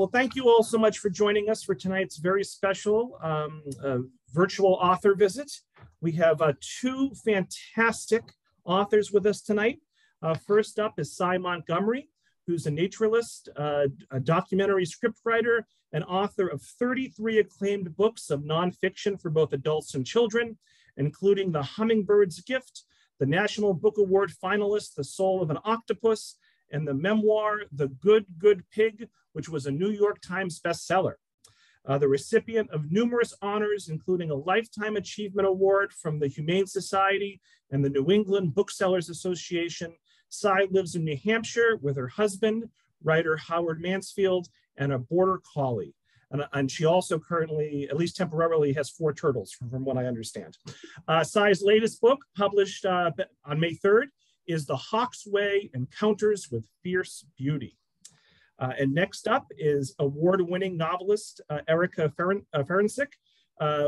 Well, thank you all so much for joining us for tonight's very special um, uh, virtual author visit. We have uh, two fantastic authors with us tonight. Uh, first up is Sy Montgomery, who's a naturalist, uh, a documentary scriptwriter, and author of 33 acclaimed books of nonfiction for both adults and children, including The Hummingbird's Gift, the National Book Award finalist, The Soul of an Octopus, and the memoir, The Good, Good Pig, which was a New York Times bestseller. Uh, the recipient of numerous honors, including a Lifetime Achievement Award from the Humane Society and the New England Booksellers Association. Sy lives in New Hampshire with her husband, writer Howard Mansfield, and a border collie. And, and, she also currently, at least temporarily, has four turtles, from, what I understand. Uh, Sy's latest book, published uh, on May 3rd, is The Hawk's Way Encounters with Fierce Beauty. Uh, and next up is award-winning novelist uh, Erica Feren uh, Ferencik, uh,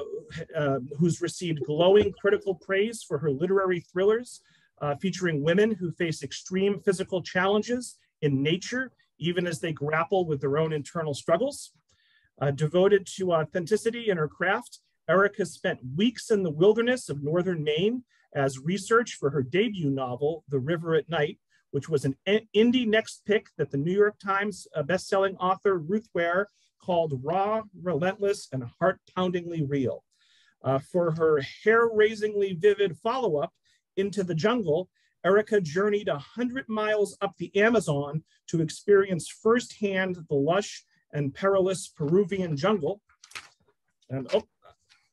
uh, who's received glowing critical praise for her literary thrillers, uh, featuring women who face extreme physical challenges in nature, even as they grapple with their own internal struggles. devoted to authenticity in her craft, Erica spent weeks in the wilderness of northern Maine as research for her debut novel, The River at Night, which was an indie next pick that the New York Times uh, bestselling author Ruth Ware called Raw, Relentless, and Heart-Poundingly Real. Uh, for her hair-raisingly vivid follow-up, Into the Jungle, Erica journeyed 100 miles up the Amazon to experience firsthand the lush and perilous Peruvian jungle. And oh,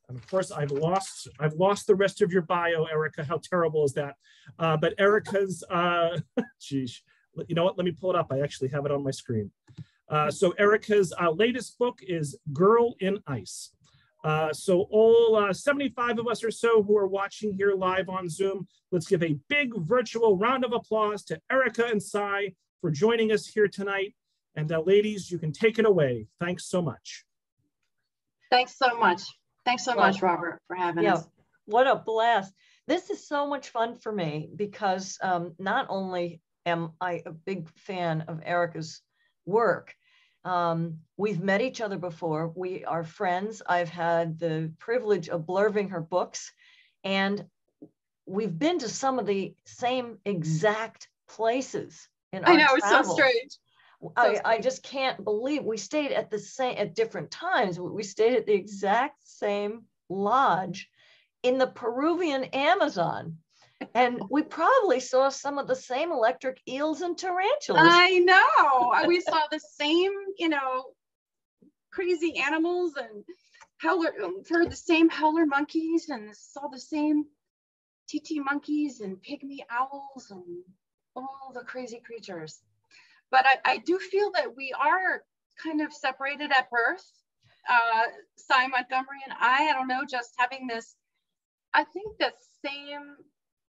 and of course, I've lost I've lost the rest of your bio, Erica. How terrible is that? Uh, but Erica's, uh, geez, you know what? Let me pull it up. I actually have it on my screen. Uh, so Erica's uh, latest book is Girl in Ice. Uh, so all uh, 75 of us or so who are watching here live on Zoom, let's give a big virtual round of applause to Erica and Sy for joining us here tonight. And uh, ladies, you can take it away. Thanks so much. Thanks so much. Thanks so much, Robert, for having yeah, us. What a blast. This is so much fun for me because um, not only am I a big fan of Erica's work, um, we've met each other before. We are friends. I've had the privilege of blurving her books, and we've been to some of the same exact places. In I know, it's so strange. I, I just can't believe we stayed at the same at different times. We stayed at the exact same lodge in the Peruvian Amazon. And we probably saw some of the same electric eels and tarantulas. I know. we saw the same, you know, crazy animals and howler, heard the same howler monkeys and saw the same titi monkeys and pygmy owls and all the crazy creatures. But I, I do feel that we are kind of separated at birth. Uh, Sy Montgomery and I, I don't know, just having this, I think the same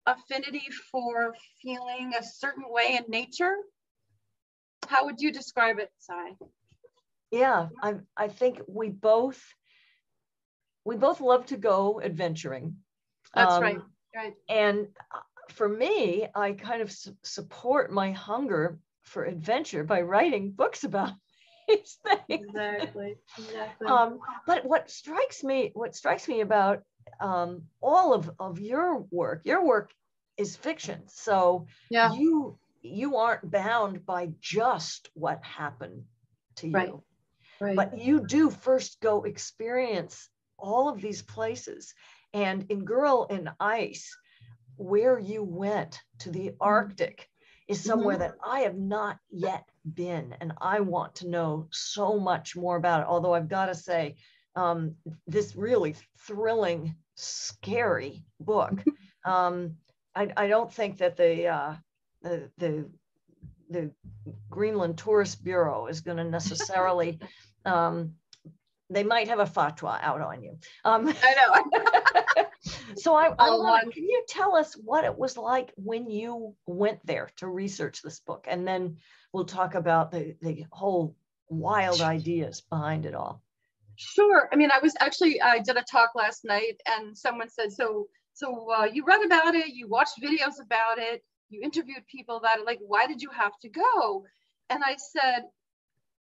affinity for feeling a certain way in nature. How would you describe it, Sy? Yeah, I, I think we both we both love to go adventuring. That's um, right. Right. And uh, for me, I kind of su support my hunger for adventure by writing books about these things. Exactly. Exactly. Um, but what strikes me, what strikes me about um, all of, of your work, your work is fiction. So yeah. you you aren't bound by just what happened to you. Right. Right. But you do first go experience all of these places. And in Girl in Ice, where you went to the mm-hmm. Arctic, is somewhere mm-hmm. that I have not yet been. And I want to know so much more about it. Although I've got to say, um, this really thrilling, scary book. Um, I, I, don't think that the, uh, the, the, the Greenland Tourist Bureau is going to necessarily um, they might have a fatwa out on you. Um, I know. so I, I want, can you tell us what it was like when you went there to research this book? And then we'll talk about the, the whole wild ideas behind it all. Sure. I mean, I was actually, I did a talk last night and someone said, so, so uh, you read about it, you watched videos about it, you interviewed people about it, like, why did you have to go? And I said,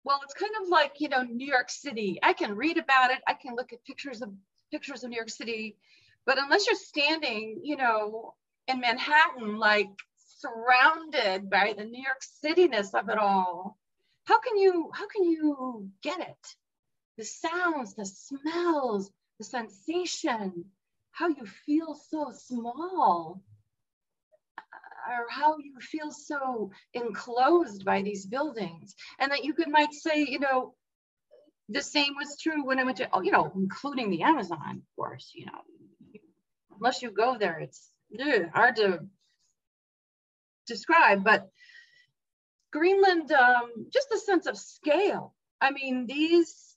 well, it's kind of like, you know, New York City. I can read about it. I can look at pictures of pictures of New York City, but unless you're standing, you know, in Manhattan, like surrounded by the New York Cityness of it all, how can you how can you get it? The sounds, the smells, the sensation, how you feel so small uh, or how you feel so enclosed by these buildings and that you could might say you know the same was true when i went to oh, you know including the amazon of course you know unless you go there it's ugh, hard to describe but greenland um, just a sense of scale i mean these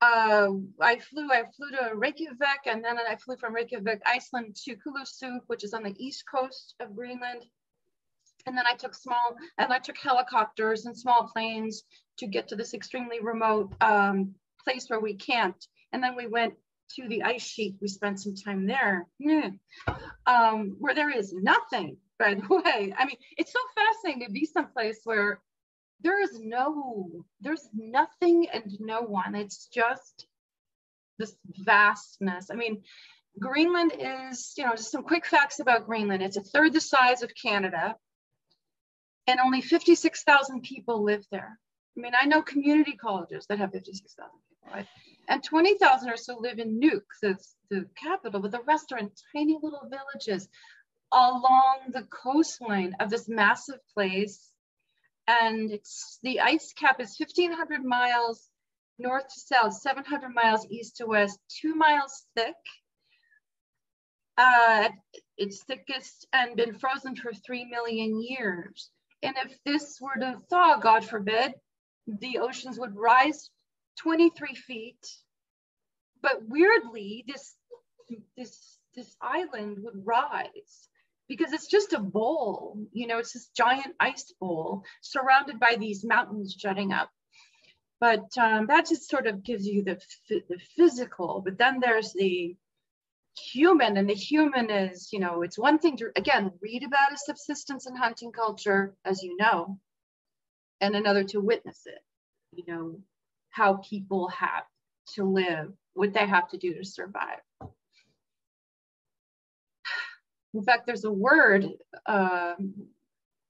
uh, I flew, I flew to Reykjavik and then I flew from Reykjavik, Iceland to Kulusuk, which is on the east coast of Greenland. And then I took small, and I took helicopters and small planes to get to this extremely remote um, place where we camped. And then we went to the ice sheet. We spent some time there, um, where there is nothing, by the way. I mean, it's so fascinating to be someplace where there is no, there's nothing and no one. It's just this vastness. I mean, Greenland is, you know, just some quick facts about Greenland. It's a third the size of Canada, and only 56,000 people live there. I mean, I know community colleges that have 56,000 people, right? And 20,000 or so live in Nuuk, the, the capital, but the rest are in tiny little villages along the coastline of this massive place. And it's the ice cap is 1500 miles north to south 700 miles east to west two miles thick. Uh, it's thickest and been frozen for 3 million years. And if this were to thaw god forbid the oceans would rise 23 feet but weirdly this this this island would rise because it's just a bowl, you know, it's this giant ice bowl surrounded by these mountains jutting up. But um, that just sort of gives you the, the physical, but then there's the human and the human is, you know, it's one thing to, again, read about a subsistence and hunting culture, as you know, and another to witness it, you know, how people have to live, what they have to do to survive. In fact, there's a word uh,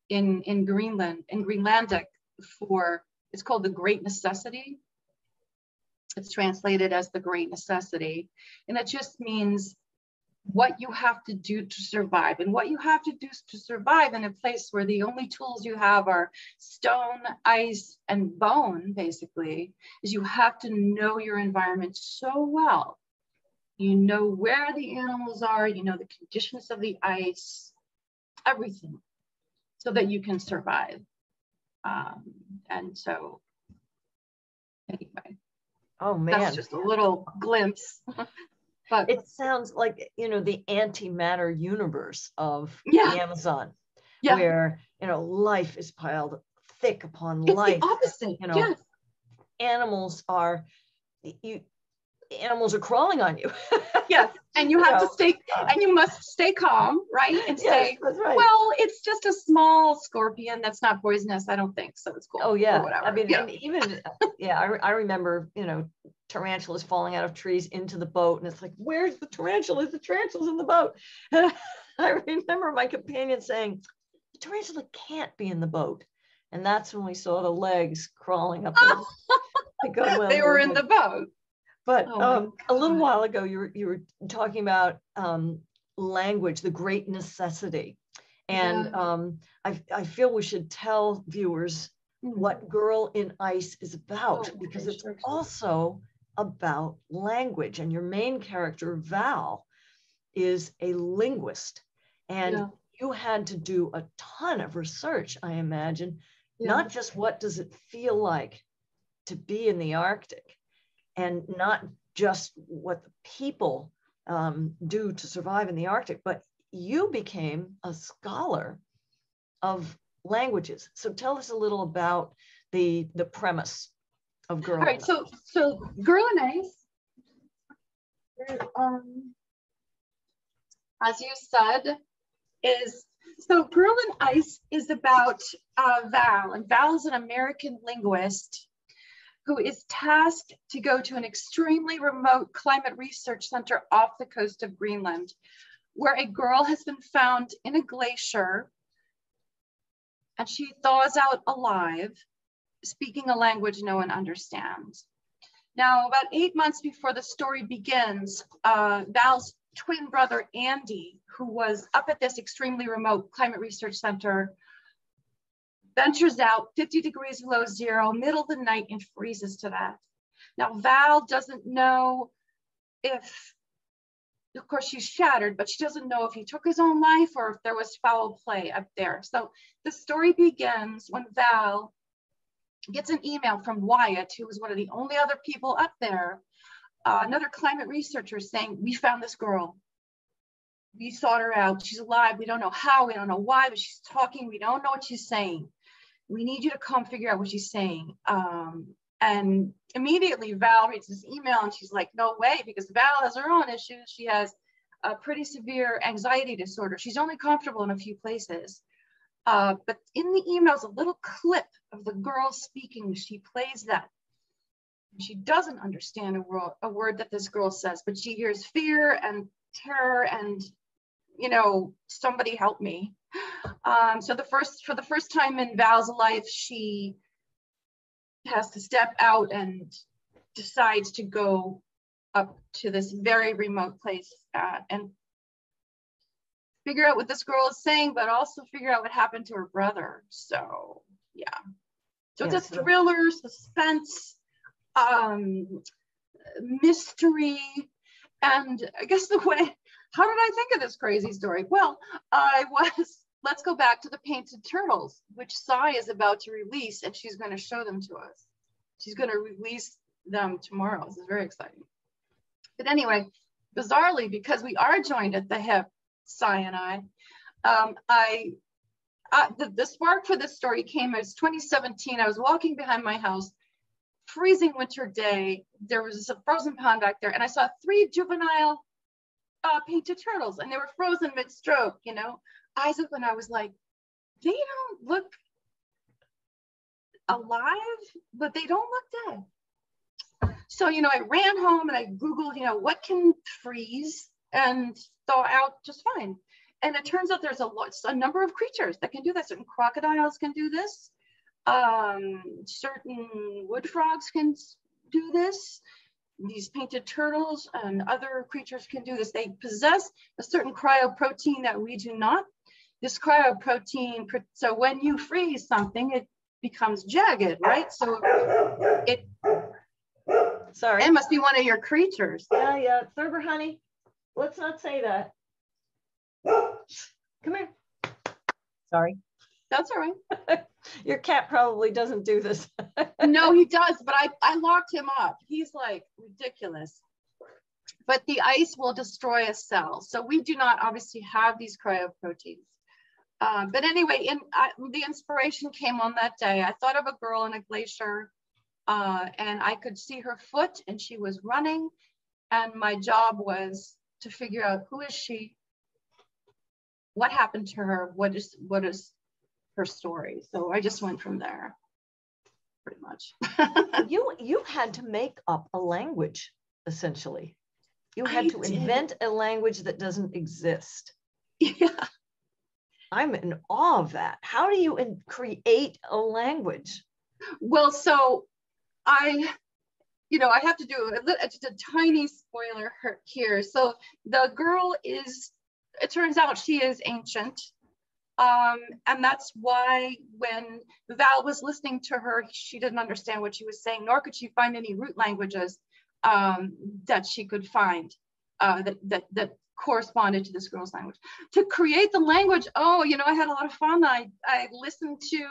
in, in Greenland, in Greenlandic for, it's called the great necessity. It's translated as the great necessity. And it just means what you have to do to survive. And what you have to do to survive in a place where the only tools you have are stone, ice, and bone, basically, is you have to know your environment so well you know where the animals are, you know the conditions of the ice, everything, so that you can survive. Um, and so, anyway. Oh man, that's just a little glimpse. but it sounds like you know the antimatter universe of yeah. the Amazon, yeah. where you know life is piled thick upon it's life. The opposite, you know, yes. animals are you animals are crawling on you. yes, and you have to stay, and you must stay calm, right? And say, right. well, it's just a small scorpion that's not poisonous. I don't think so. It's cool. Oh yeah, I mean, yeah. even yeah, I, I remember you know tarantulas falling out of trees into the boat, and it's like, where's the tarantula? Is the tarantula's in the boat. And I remember my companion saying, the tarantula can't be in the boat. And that's when we saw the legs crawling up. The, they were in the boat. But oh um, a little while ago, you were, you were talking about um, language, the great necessity. And yeah. um, I, I feel we should tell viewers mm-hmm. what Girl in Ice is about, oh, because it's sure. also about language. And your main character, Val, is a linguist. And yeah. you had to do a ton of research, I imagine, yeah. not just what does it feel like to be in the Arctic, and not just what the people um, do to survive in the Arctic, but you became a scholar of languages. So tell us a little about the the premise of Girl. Ice. All right, so so Girl in Ice, um, as you said, is so Girl in Ice is about uh, Val, and Val is an American linguist who is tasked to go to an extremely remote climate research center off the coast of Greenland, where a girl has been found in a glacier and she thaws out alive, speaking a language no one understands. Now, about eight months before the story begins, uh, Val's twin brother, Andy, who was up at this extremely remote climate research center, ventures out 50 degrees below zero, middle of the night, and freezes to death. Now, Val doesn't know if, of course, she's shattered, but she doesn't know if he took his own life or if there was foul play up there. So the story begins when Val gets an email from Wyatt, who was one of the only other people up there, uh, another climate researcher saying, we found this girl. We sought her out. She's alive. We don't know how. We don't know why, but she's talking. We don't know what she's saying. We need you to come figure out what she's saying. Um, and immediately Val reads this email and she's like, no way, because Val has her own issues. She has a pretty severe anxiety disorder. She's only comfortable in a few places. Uh, but in the email is a little clip of the girl speaking. She plays that. She doesn't understand a, word, a word that this girl says, but she hears fear and terror and, you know, somebody help me. Um, so the first, for the first time in Val's life, she has to step out and decides to go up to this very remote place uh, and figure out what this girl is saying, but also figure out what happened to her brother. So yeah. So yeah, it's a thriller, suspense, um, mystery, and I guess the way, how did I think of this crazy story? Well, I was, let's go back to the Painted Turtles, which Sy is about to release, and she's going to show them to us. She's going to release them tomorrow. This is very exciting. But anyway, bizarrely, because we are joined at the hip Sy and I. Um, I uh, the, the spark for this story came as 2017. I was walking behind my house, freezing winter day. There was a frozen pond back there, and I saw three juvenile uh, painted turtles, and they were frozen mid-stroke. You know, eyes open. I was like, they don't look alive, but they don't look dead. So, you know, I ran home and I Googled, you know, what can freeze? and thaw out just fine. And it turns out there's a lot, a number of creatures that can do this. Certain crocodiles can do this. Um, certain wood frogs can do this. These painted turtles and other creatures can do this. They possess a certain cryoprotein that we do not. This cryoprotein, so when you freeze something, it becomes jagged, right? So it, sorry, it must be one of your creatures. Yeah, yeah, Thurber honey. Let's not say that. Come here. Sorry. That's all right. Your cat probably doesn't do this. no, he does, but I, I locked him up. He's like ridiculous. But the ice will destroy a cell. So we do not obviously have these cryoproteins. Uh, but anyway, in, I, the inspiration came on that day. I thought of a girl in a glacier uh, and I could see her foot and she was running. And my job was to figure out who is she, what happened to her, what is what is her story. So I just went from there, pretty much. you you had to make up a language essentially. You had I to did. invent a language that doesn't exist. Yeah. I'm in awe of that. How do you in- create a language? Well, so I you know, I have to do a, just a tiny spoiler here. So the girl is, it turns out she is ancient. Um, and that's why when Val was listening to her, she didn't understand what she was saying, nor could she find any root languages um, that she could find uh, that, that, that corresponded to this girl's language. To create the language, oh, you know, I had a lot of fun. I, I listened to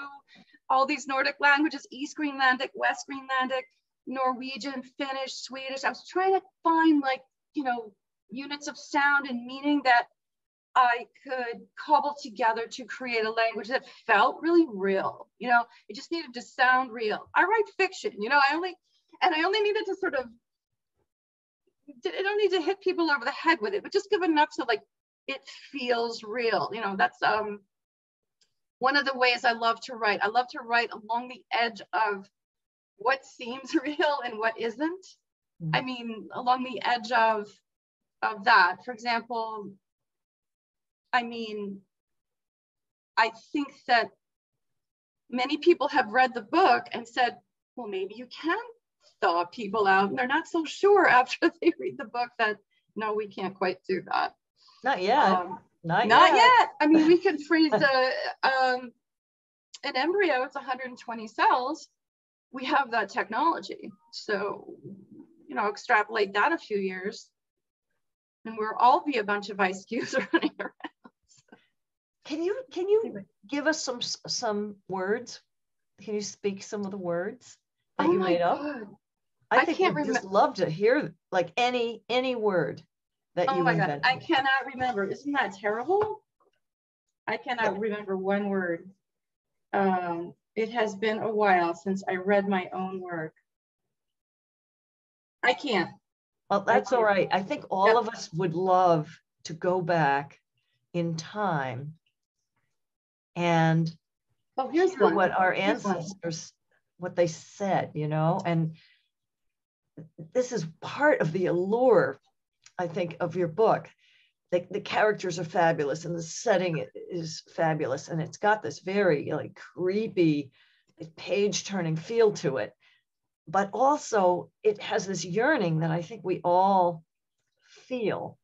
all these Nordic languages, East Greenlandic, West Greenlandic, Norwegian, Finnish, Swedish. I was trying to find like, you know, units of sound and meaning that I could cobble together to create a language that felt really real. You know, it just needed to sound real. I write fiction, you know, I only, and I only needed to sort of, I don't need to hit people over the head with it, but just give enough so like it feels real. You know, that's um one of the ways I love to write. I love to write along the edge of what seems real and what isn't. Mhm. I mean, along the edge of of that. For example, I mean, I think that many people have read the book and said, well, maybe you can thaw people out. And they're not so sure after they read the book that no, we can't quite do that. Not yet. Um, not, not yet. yet. I mean, we could freeze a, um, an embryo, it's 120 cells. We have that technology. So, you know, extrapolate that a few years and we'll all be a bunch of ice cubes running around. Can you can you give us some some words? Can you speak some of the words that Oh you made up? I I think can't we'd just love to hear like any any word that Oh you Oh my God. I cannot remember. Isn't that terrible? I cannot remember one word. Um, it has been a while since I read my own work. I can't. Well, that's all right. I think all Yeah. of us would love to go back in time and Oh, here's what our ancestors what they said, you know, and this is part of the allure, I think, of your book. The, the characters are fabulous and the setting is fabulous, and it's got this very like creepy, page turning feel to it. But also, it has this yearning that I think we all feel.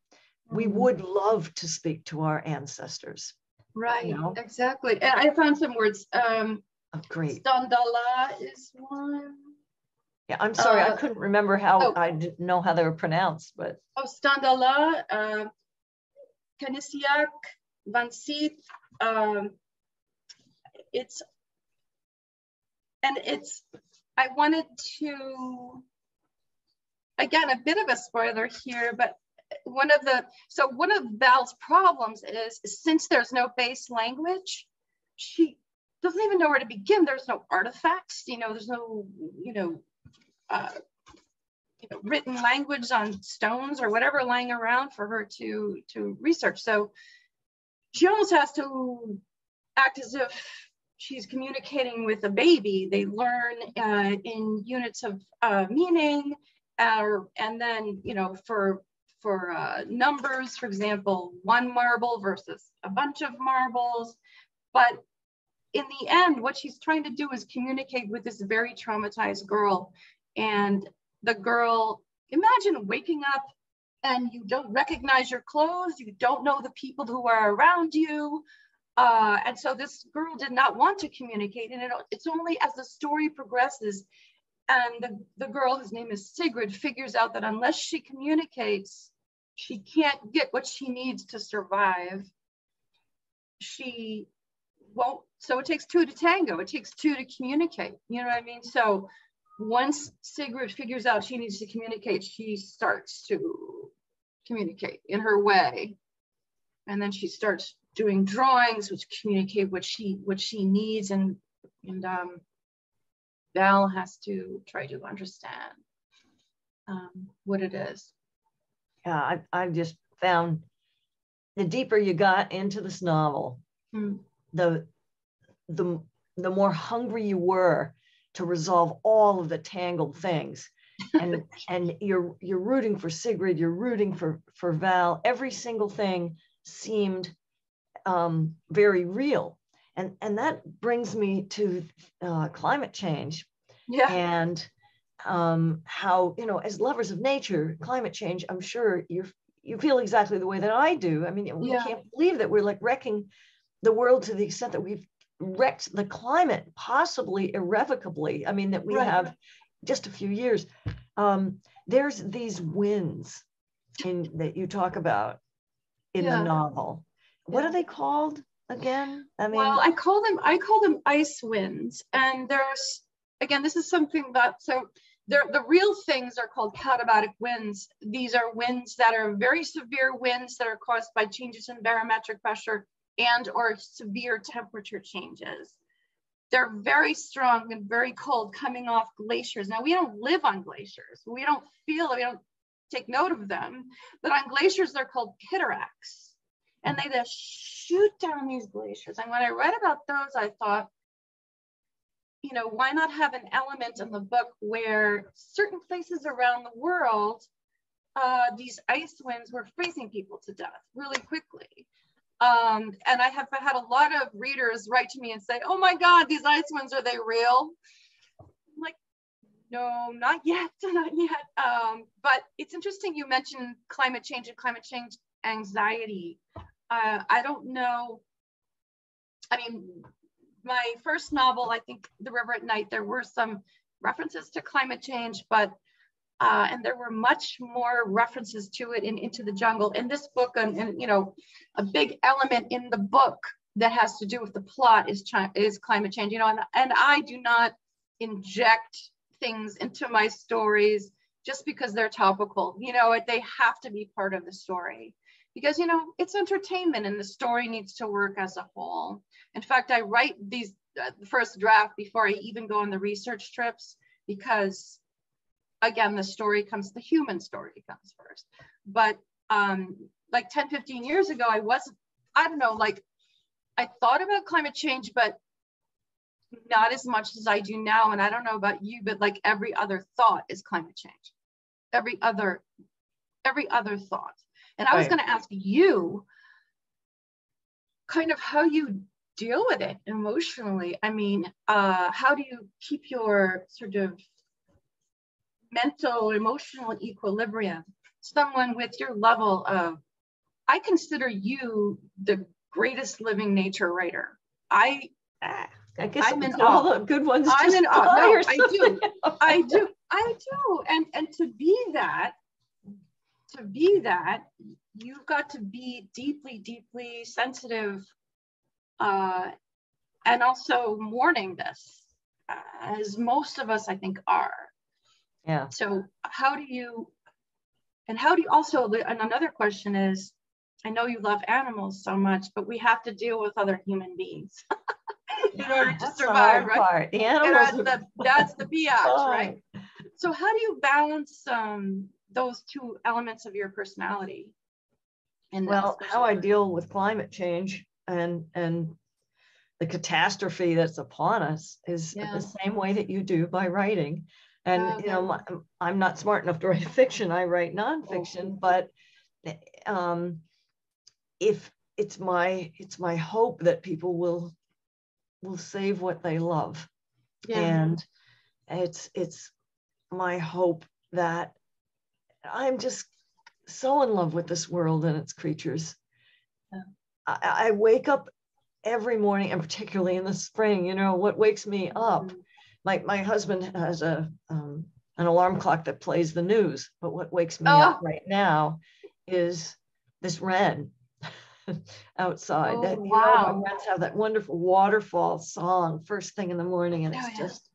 We Mhm. would love to speak to our ancestors. Right, know? exactly. And I found some words. Um, Oh, great. Standala is one. Yeah, I'm sorry, I Uh, couldn't remember how, oh. I didn't know how they were pronounced, but Oh, Standala, uh, Kanisiak, Vansit. Um, it's, and it's, I wanted to, again, a bit of a spoiler here, but one of the, so one of Val's problems is since there's no base language, she doesn't even know where to begin. There's no artifacts, you know, there's no, you know, uh, you know, written language on stones or whatever lying around for her to to research. So she almost has to act as if she's communicating with a baby. They learn uh, in units of uh, meaning, uh, and then you know for for uh, numbers, for example, one marble versus a bunch of marbles. But in the end, what she's trying to do is communicate with this very traumatized girl. And the girl, imagine waking up and you don't recognize your clothes, you don't know the people who are around you. Uh, and so this girl did not want to communicate. And it, it's only as the story progresses and the, the girl, whose name is Sigrid, figures out that unless she communicates, she can't get what she needs to survive. She won't, so it takes two to tango. It takes two to communicate. You know what I mean? So once Sigrid figures out she needs to communicate, she starts to communicate in her way. And then she starts doing drawings which communicate what she what she needs and and um, Val has to try to understand um, what it is. yeah, I, I've just found the deeper you got into this novel, Mm. the the the more hungry you were to resolve all of the tangled things. And and you're you're rooting for Sigrid, you're rooting for for Val. Every single thing seemed um, very real. And and that brings me to uh, climate change Yeah. and um, how you know as lovers of nature climate change i'm sure you you feel exactly the way that i do i mean we Yeah. can't believe that we're like wrecking the world to the extent that we've wrecked the climate possibly irrevocably i mean that we Right. have just a few years um, there's these winds in that you talk about in Yeah. the novel what Yeah. are they called again i mean well, I call them I call them ice winds, and there's again this is something that so they're, the real things are called katabatic winds. These are winds that are very severe winds that are caused by changes in barometric pressure and or severe temperature changes. They're very strong and very cold coming off glaciers. Now we don't live on glaciers. We don't feel we don't take note of them, but on glaciers they're called cataracts and they just shoot down these glaciers. And when I read about those, I thought, you know, why not have an element in the book where certain places around the world, uh, these ice winds were freezing people to death really quickly. Um, and I have had a lot of readers write to me and say, oh my God, these ice winds, are they real? I'm like, no, not yet, not yet. Um, but it's interesting you mentioned climate change and climate change anxiety. Uh, I don't know. I mean, my first novel, I think The River at Night, there were some references to climate change, but uh, and there were much more references to it in Into the Jungle. In this book, and, and you know, a big element in the book that has to do with the plot is is climate change. You know, and and I do not inject things into my stories just because they're topical. You know, they have to be part of the story because you know it's entertainment and the story needs to work as a whole. In fact, I write these uh, first draft before I even go on the research trips because again, the story comes, the human story comes first. But um, like 10, 15 years ago, I wasn't, I don't know, like I thought about climate change, but not as much as I do now. And I don't know about you, but like every other thought is climate change. Every other, every other thought. And I was going to ask you kind of how you deal with it emotionally. I mean, uh, how do you keep your sort of mental, emotional equilibrium, someone with your level of, I consider you the greatest living nature writer. I, I guess I'm in all awe. the good ones. I'm in awe. No, I do. I do. I do. And and to be that, to be that, you've got to be deeply, deeply sensitive, uh, and also mourning this, uh, as most of us, I think, are. Yeah. So how do you, and how do you also, and another question is, I know you love animals so much, but we have to deal with other human beings in order to that's survive, right? Part. The animals. That's the, that's the biatch, right? So how do you balance um, those two elements of your personality? And well, how I deal with climate change and and the catastrophe that's upon us is yeah. the same way that you do by writing. And oh, okay. you know, I'm not smart enough to write fiction. I write nonfiction, but um, if it's my it's my hope that people will will save what they love, yeah. and it's it's my hope that I'm just so in love with this world and its creatures. Yeah. I, I, wake up every morning, and particularly in the spring, you know, what wakes me up mm-hmm my, my husband has a um, an alarm clock that plays the news, but what wakes me oh. up right now is this wren outside. Oh, that, wow. know, my wrens have that wonderful waterfall song first thing in the morning, and oh, it's yeah. just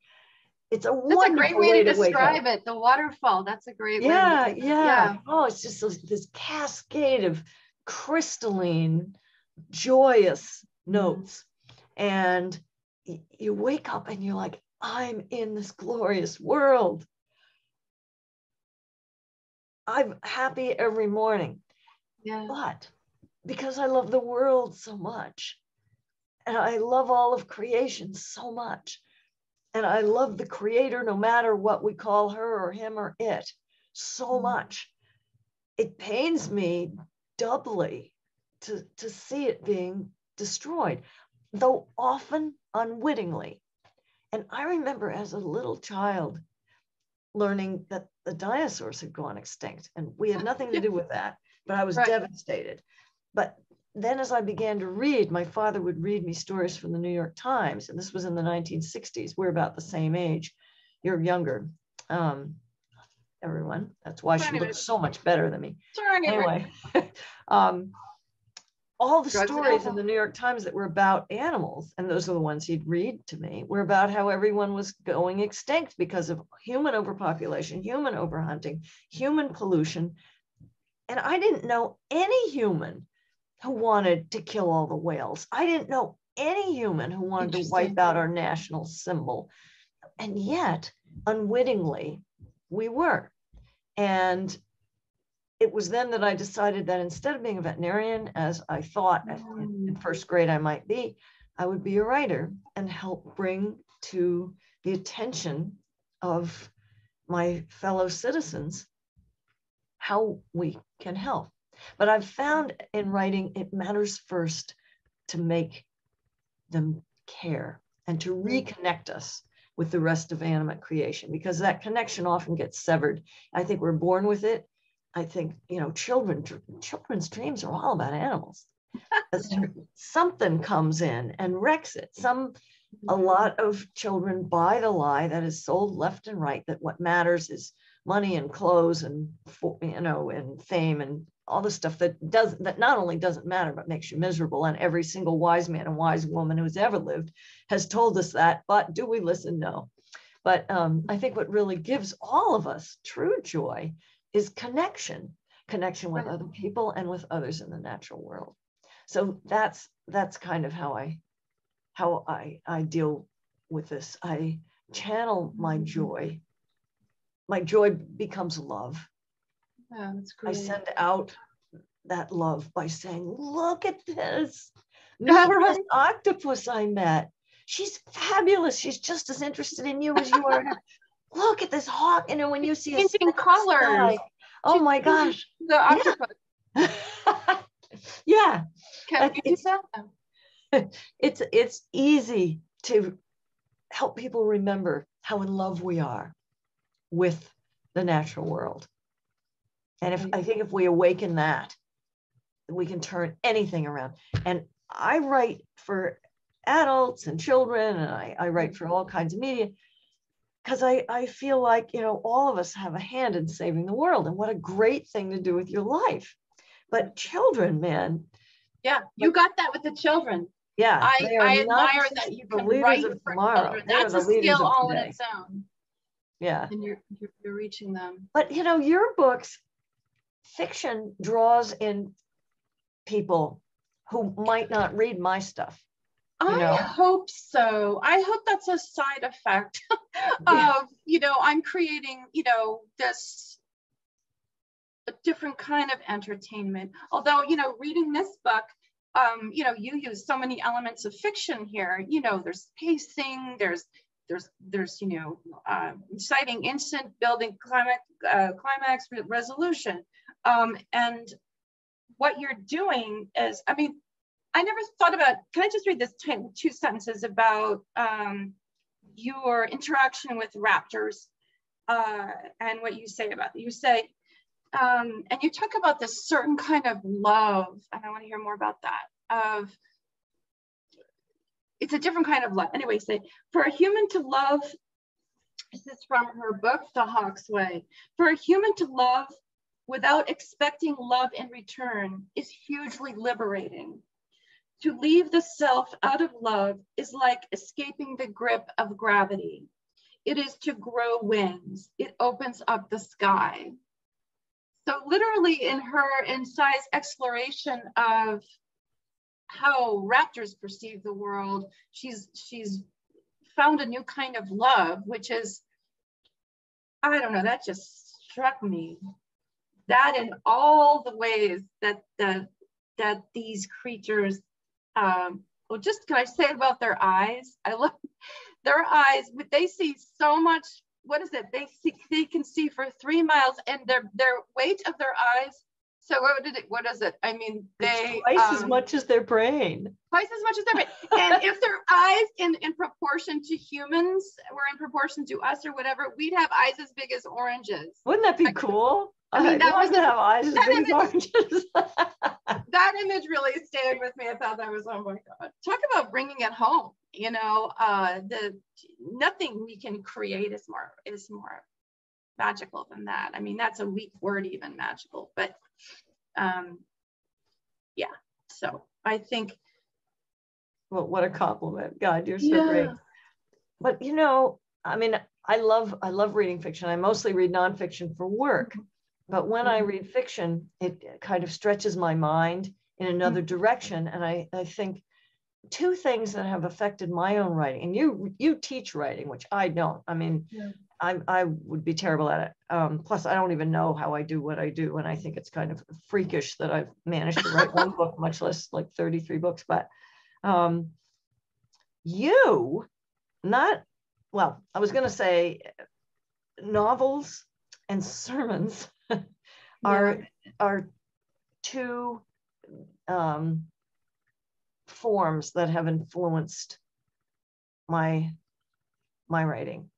it's a that's wonderful a great way, way to, to describe it. The waterfall. That's a great yeah, way. Yeah, yeah. Oh, it's just this, this cascade of crystalline, joyous notes, mm-hmm. and you wake up and you're like, I'm in this glorious world. I'm happy every morning. Yeah. But because I love the world so much, and I love all of creation so much, and I love the creator no matter what we call her or him or it so mm-hmm. much, it pains me doubly to, to see it being destroyed, though often unwittingly. And I remember as a little child learning that the dinosaurs had gone extinct, and we had nothing to do with that, but I was right. devastated. But then, as I began to read, my father would read me stories from the New York Times, and this was in the 1960s. We're about the same age. You're younger. Um, everyone. That's why she looks so much better than me. Anyway, um, all the Drugs stories in the New York Times that were about animals, and those are the ones he'd read to me, were about how everyone was going extinct because of human overpopulation, human overhunting, human pollution. And I didn't know any human who wanted to kill all the whales. I didn't know any human who wanted to wipe out our national symbol. And yet, unwittingly, we were. And it was then that I decided that instead of being a veterinarian, as I thought in, in mm. first grade I might be, I would be a writer and help bring to the attention of my fellow citizens how we can help. But I've found in writing, it matters first to make them care and to reconnect us with the rest of animate creation because that connection often gets severed. I think we're born with it. I think, you know, children, children's dreams are all about animals. Something comes in and wrecks it. Some, a lot of children buy the lie that is sold left and right that what matters is money and clothes and, you know, and fame and all the stuff that does that not only doesn't matter but makes you miserable. And every single wise man and wise woman who's ever lived has told us that but do we listen? No. But um, i think what really gives all of us true joy is connection connection with other people and with others in the natural world so that's that's kind of how i how i i deal with this i channel my mm-hmm. joy my joy becomes love yeah, that's great. I send out that love by saying, look at this. This octopus I met. She's fabulous. She's just as interested in you as you are. Look at this hawk. You know, when you see a colors. oh my gosh. The octopus. Yeah. yeah. Can you it's, it's it's easy to help people remember how in love we are with the natural world. And if I mm-hmm. think if we awaken that, we can turn anything around. And I write for adults and children, and I, I write mm-hmm. for all kinds of media because I, I feel like, you know, all of us have a hand in saving the world. And what a great thing to do with your life. But children, man. Yeah, you got that with the children. Yeah. I, I admire that you can write for tomorrow. children. That's a skill all in its own. Yeah. And you're, you're, you're reaching them. But, you know, your books, fiction draws in people who might not read my stuff. I know? hope so. I hope that's a side effect of, you know, I'm creating, you know, this a different kind of entertainment. Although, you know, reading this book, um, you know, you use so many elements of fiction here. You know, there's pacing, there's there's there's you know uh, citing instant building climax uh, climax resolution um, and what you're doing is, I mean, I never thought about, can I just read this two, sentences about um, your interaction with raptors uh, and what you say about it. You say, um, and you talk about this certain kind of love, and I want to hear more about that, of, it's a different kind of love. Anyway, say, for a human to love, this is from her book, The Hawk's Way. For a human to love without expecting love in return is hugely liberating. To leave the self out of love is like escaping the grip of gravity. It is to grow wings. It opens up the sky. So literally in her incise exploration of how raptors perceive the world, she's she's found a new kind of love, which is, I don't know, that just struck me that in all the ways that the that these creatures um well just can i say about their eyes? I love their eyes. But they see so much what is it? They see they can see for three miles and their their weight of their eyes so what did it what is it? I mean they it's twice um, as much as their brain. Twice as much as their brain. And if their eyes in in proportion to humans were in proportion to us or whatever we'd have eyes as big as oranges. Wouldn't that be cool I mean, that was have eyes that, image, that image really stayed with me. I thought that was oh my god. Talk about bringing it home. You know, uh, the nothing we can create is more is more magical than that. I mean, that's a weak word, even magical, but um, yeah. So I think. Well, what a compliment, God, you're so yeah. great. But you know, I mean, I love I love reading fiction. I mostly read nonfiction for work. But when I mm-hmm. read fiction, it kind of stretches my mind in another mm-hmm. direction. And I, I think two things that have affected my own writing, and you you teach writing, which I don't. I mean, yeah. I, I would be terrible at it. Um, plus, I don't even know how I do what I do. And I think it's kind of freakish that I've managed to write one book, much less like 33 books. But um, you not well, I was going to say novels and sermons are yeah. are two um, forms that have influenced my my writing.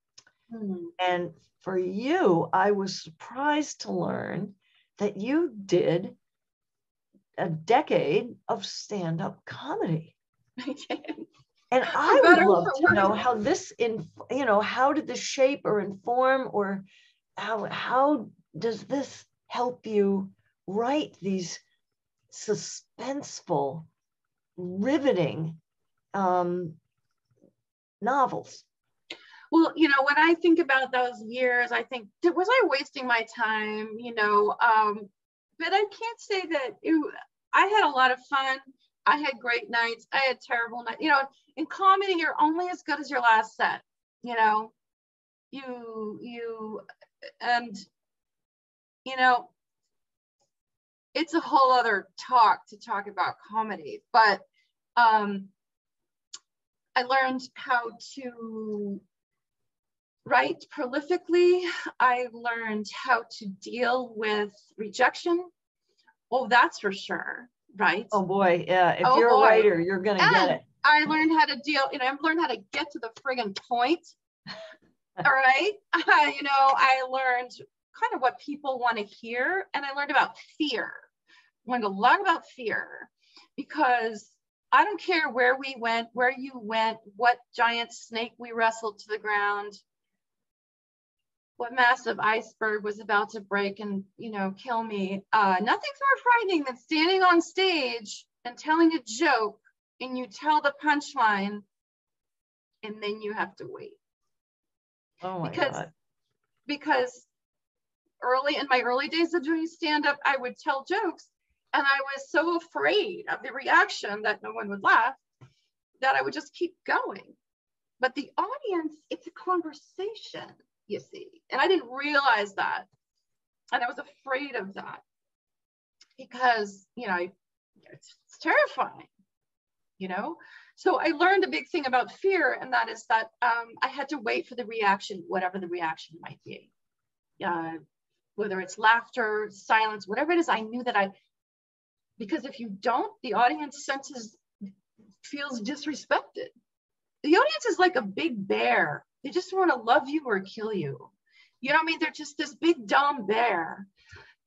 Mm-hmm. And for you, I was surprised to learn that you did a decade of stand-up comedy. I did. And I would love to know how this in you know how did this shape or inform or how how does this help you write these suspenseful, riveting um, novels? Well, you know, when I think about those years, I think, was I wasting my time? You know, um, but I can't say that it, I had a lot of fun. I had great nights. I had terrible nights. You know, in comedy, you're only as good as your last set. You know, you you and you know, it's a whole other talk to talk about comedy, but um, I learned how to write prolifically. I learned how to deal with rejection. Oh, that's for sure, right? Oh boy, yeah. If oh you're boy. a writer, you're gonna and get it. I learned how to deal, you know, I've learned how to get to the friggin' point. All right. Uh, you know, I learned kind of what people want to hear. And I learned about fear. I learned a lot about fear because I don't care where we went, where you went, what giant snake we wrestled to the ground, what massive iceberg was about to break and you know kill me. Uh, nothing's more frightening than standing on stage and telling a joke, and you tell the punchline, and then you have to wait. Oh my because, god! Because early in my early days of doing stand up, I would tell jokes and I was so afraid of the reaction that no one would laugh that I would just keep going. But the audience, it's a conversation, you see. And I didn't realize that. And I was afraid of that because, you know, it's, it's terrifying, you know? So I learned a big thing about fear, and that is that um, I had to wait for the reaction, whatever the reaction might be. Uh, whether it's laughter, silence, whatever it is, I knew that I, because if you don't, the audience senses, feels disrespected. The audience is like a big bear. They just want to love you or kill you. You know what I mean? They're just this big dumb bear.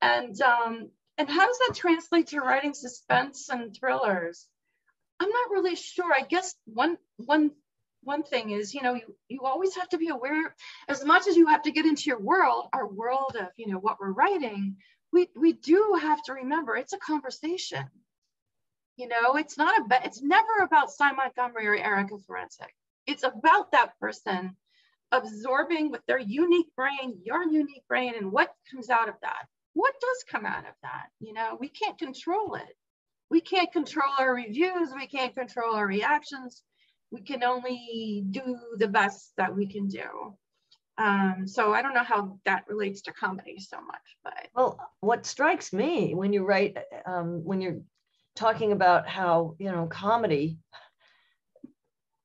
And um, and how does that translate to writing suspense and thrillers? I'm not really sure. I guess one one one thing is, you know, you, you always have to be aware, as much as you have to get into your world, our world of, you know, what we're writing, we, we do have to remember it's a conversation. You know, it's not about, it's never about Sy Montgomery or Erica Ferencik. It's about that person absorbing with their unique brain, your unique brain, and what comes out of that. What does come out of that? You know, we can't control it. We can't control our reviews. We can't control our reactions we can only do the best that we can do. Um, so I don't know how that relates to comedy so much, but well, what strikes me when you write, um, when you're talking about how you know comedy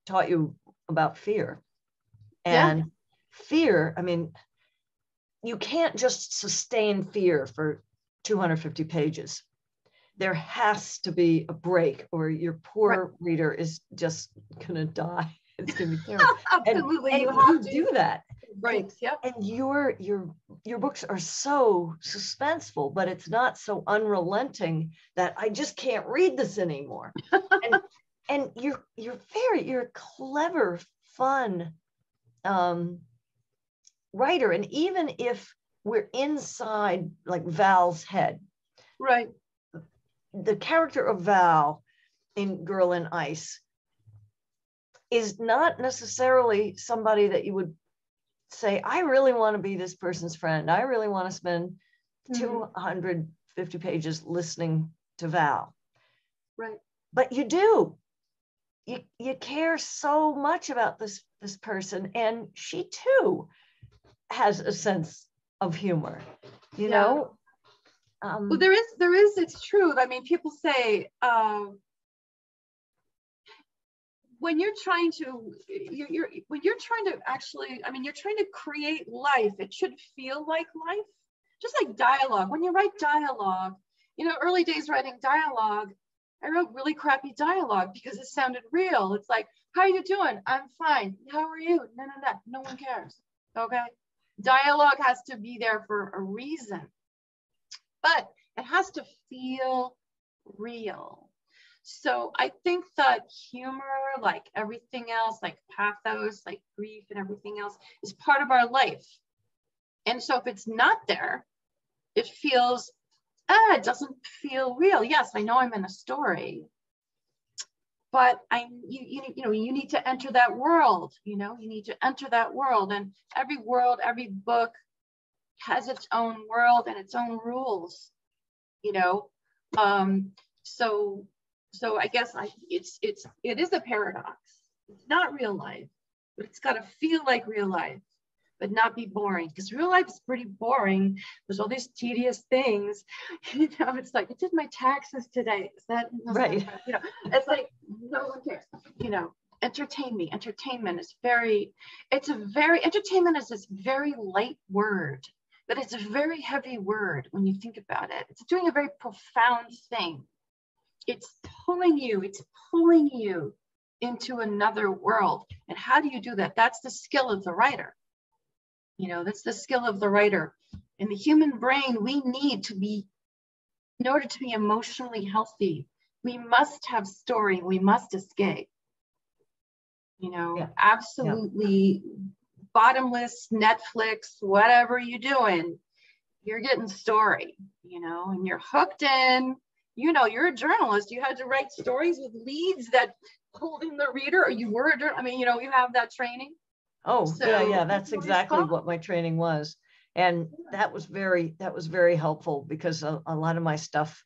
taught you about fear, and yeah. fear. I mean, you can't just sustain fear for 250 pages there has to be a break or your poor right. reader is just gonna die. It's gonna be terrible. Absolutely, and, you and have to do that. Breaks, yeah. And your your your books are so suspenseful, but it's not so unrelenting that I just can't read this anymore. and and you're you're very you're a clever, fun um, writer, and even if we're inside like Val's head, right the character of Val in Girl in Ice is not necessarily somebody that you would say, I really want to be this person's friend. I really want to spend mm-hmm. 250 pages listening to Val. Right. But you do. You, you care so much about this this person and she too has a sense of humor you yeah. know um, well, there is, there is, it's true. I mean, people say, um, when you're trying to you're, you're when you're trying to actually i mean you're trying to create life it should feel like life. Just like dialogue. When you write dialogue you know early days writing dialogue i wrote really crappy dialogue because it sounded real. It's like how are you doing? I'm fine. How are you? No no no. No one cares. Okay? Dialogue has to be there for a reason but it has to feel real so I think that humor, like everything else, like pathos, like grief and everything else, is part of our life. And so if it's not there, it feels, ah, it doesn't feel real. Yes, I know I'm in a story, but I, you, you, you know, you need to enter that world. You know, you need to enter that world, and every world, every book has its own world and its own rules. You know, um, so so I guess I, it's it's it is a paradox. It's not real life, but it's got to feel like real life, but not be boring. Because real life is pretty boring. There's all these tedious things. You know, it's like I did my taxes today. Is that right? You know, it's like no one cares. You know, entertain me. Entertainment is very. It's a very entertainment is this very light word but it's a very heavy word when you think about it. It's doing a very profound thing it's pulling you, it's pulling you into another world. And how do you do that? That's the skill of the writer. You know, that's the skill of the writer. In the human brain, we need to be, in order to be emotionally healthy, we must have story, we must escape. You know, yeah. absolutely yeah. Bottomless Netflix, whatever you're doing, you're getting story, you know, and you're hooked in you know, you're a journalist. You had to write stories with leads that pulled in the reader, or you were a journalist. I mean, you know, you have that training. Oh, so, yeah, yeah, that's exactly what my training was. And that was very, that was very helpful because a, a lot of my stuff,